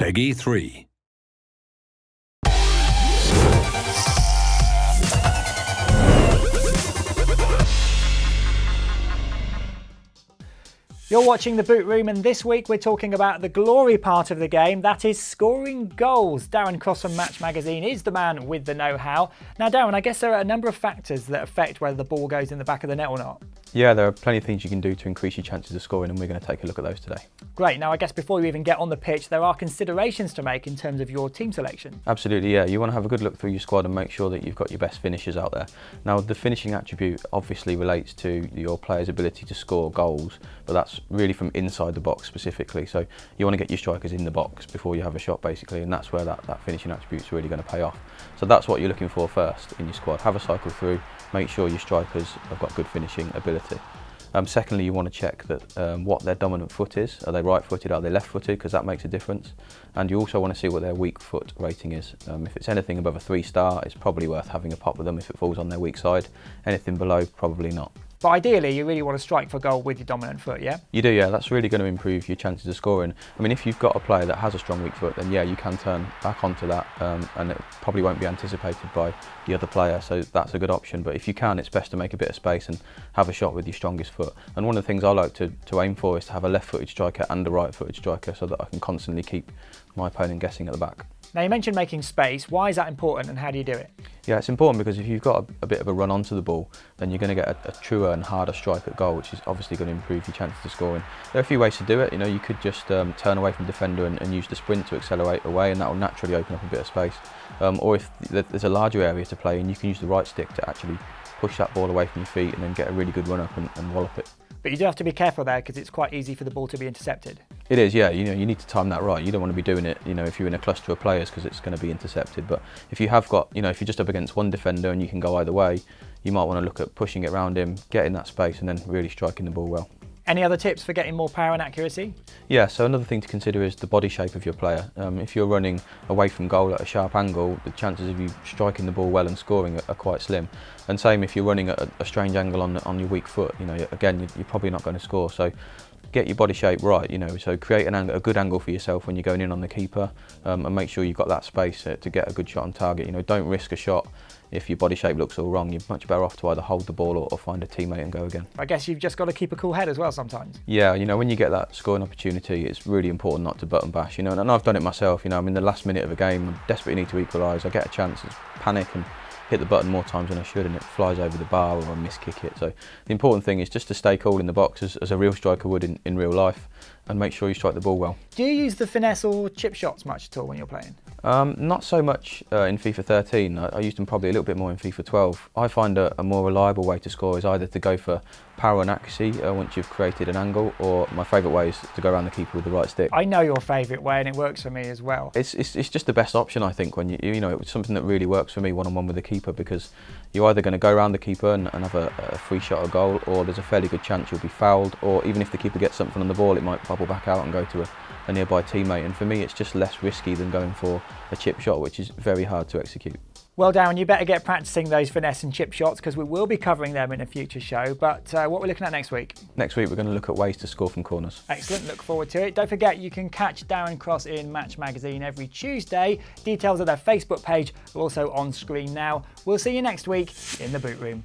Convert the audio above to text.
PEGI 3. You're watching The Boot Room, and this week we're talking about the glory part of the game that is scoring goals. Darren Cross from Match Magazine is the man with the know how. Now, Darren, I guess there are a number of factors that affect whether the ball goes in the back of the net or not. Yeah, there are plenty of things you can do to increase your chances of scoring, and we're going to take a look at those today. Great. Now, I guess before you even get on the pitch, there are considerations to make in terms of your team selection. Absolutely, yeah. You want to have a good look through your squad and make sure that you've got your best finishers out there. Now, the finishing attribute obviously relates to your player's ability to score goals, but that's really from inside the box specifically. So you want to get your strikers in the box before you have a shot, basically, and that's where that, that finishing attribute is really going to pay off. So that's what you're looking for first in your squad. Have a cycle through, make sure your strikers have got good finishing ability. Um, secondly, you want to check that um, what their dominant foot is. Are they right-footed? Are they left-footed? Because that makes a difference. And you also want to see what their weak foot rating is. Um, if it's anything above a three-star, it's probably worth having a pop with them if it falls on their weak side. Anything below, probably not. But ideally, you really want to strike for goal with your dominant foot, yeah? You do, yeah. That's really going to improve your chances of scoring. I mean, if you've got a player that has a strong weak foot, then yeah, you can turn back onto that, um, and it probably won't be anticipated by the other player. So that's a good option. But if you can, it's best to make a bit of space and have a shot with your strongest foot. And one of the things I like to, to aim for is to have a left-footed striker and a right-footed striker, so that I can constantly keep my opponent guessing at the back. Now, you mentioned making space. Why is that important and how do you do it? Yeah, it's important because if you've got a, a bit of a run onto the ball, then you're going to get a, a, truer and harder strike at goal, which is obviously going to improve your chances of scoring. There are a few ways to do it. You know, you could just um, turn away from the defender and, and, use the sprint to accelerate away, and that will naturally open up a bit of space. Um, or if there's a larger area to play, and you can use the right stick to actually push that ball away from your feet and then get a really good run up and, and wallop it. But you do have to be careful there because it's quite easy for the ball to be intercepted. It is, yeah. You know, you need to time that right. You don't want to be doing it, you know, if you're in a cluster of players because it's going to be intercepted. But if you have got, you know, if you're just up against one defender and you can go either way, you might want to look at pushing it around him, getting that space, and then really striking the ball well. Any other tips for getting more power and accuracy? Yeah, so another thing to consider is the body shape of your player. Um, if you're running away from goal at a sharp angle, the chances of you striking the ball well and scoring are, quite slim. And same if you're running at a, strange angle on, on your weak foot, you know, again, you're probably not going to score. So get your body shape right, you know, so create an angle, a good angle for yourself when you're going in on the keeper um, and make sure you've got that space to get a good shot on target. You know, don't risk a shot if your body shape looks all wrong. You're much better off to either hold the ball or, or find a teammate and go again. I guess you've just got to keep a cool head as well sometimes. Yeah, you know, when you get that scoring opportunity, it's really important not to button bash, you know, and I've done it myself, you know, I'm in the last minute of a game, I desperately need to equalise, I get a chance, it's panic and hit the button more times than I should and it flies over the bar or I miss kick it. So the important thing is just to stay cool in the box as, as a real striker would in, in real life and make sure you strike the ball well. Do you use the finesse or chip shots much at all when you're playing? Um, not so much uh, in FIFA 13. I, I, used them probably a little bit more in FIFA 12. I find a, a more reliable way to score is either to go for power and accuracy uh, once you've created an angle, or my favourite way is to go around the keeper with the right stick. I know your favourite way, and it works for me as well. It's, it's, it's just the best option, I think. When you you know it's something that really works for me one on one with the keeper because you're either going to go around the keeper and, and have a, a, free shot or goal, or there's a fairly good chance you'll be fouled, or even if the keeper gets something on the ball, it might bubble back out and go to a, a nearby teammate. And for me, it's just less risky than going for a chip shot, which is very hard to execute. Well, Darren, you better get practicing those finesse and chip shots because we will be covering them in a future show. But uh, what we're looking at next week? Next week, we're going to look at ways to score from corners. Excellent. Look forward to it. Don't forget, you can catch Darren Cross in Match Magazine every Tuesday. Details of their Facebook page are also on screen now. We'll see you next week in the boot room.